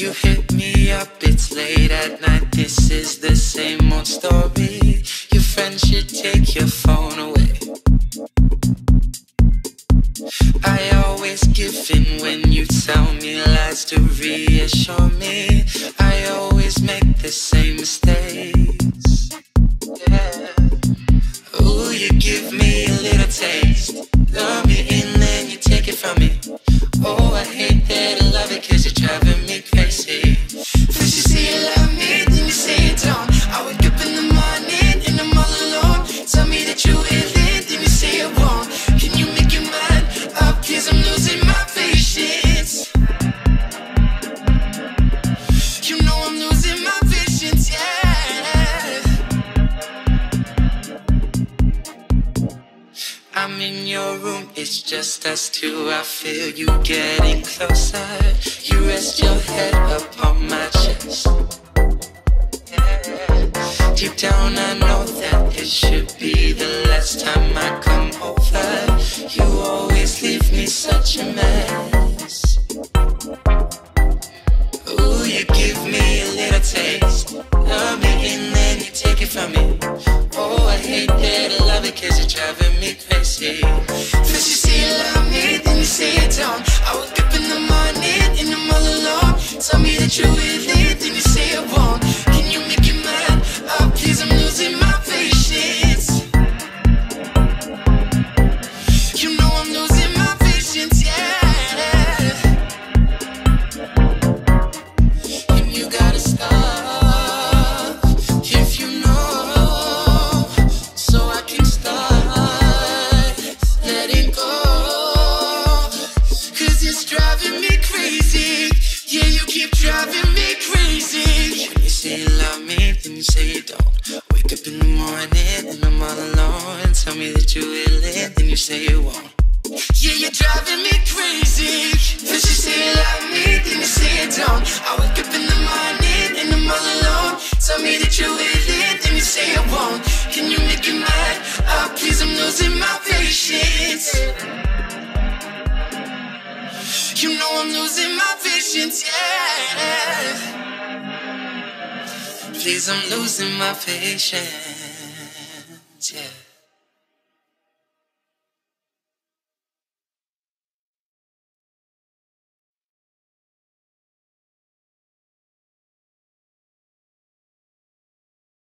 You hit me up, it's late at night. This is the same old story. Your friends should take your phone away. I always give in when you tell me lies to reassure me. I always make the I'm in your room, it's just us two. I feel you getting closer. You rest your head upon my chest. Deep down, I know that this should be the last time I come over. You always leave me such a mess. Cause you're driving me crazy. You say you don't. Wake up in the morning and I'm all alone. Tell me that you will it, then you say you won't. Yeah, you're driving me crazy. First you say you love me, then you say you don't. I wake up in the morning and I'm all alone. Tell me that you're with it, then you say you won't. Can you make it mad? Oh, please, I'm losing my patience. You know I'm losing my patience, yeah. Please, I'm losing my patience.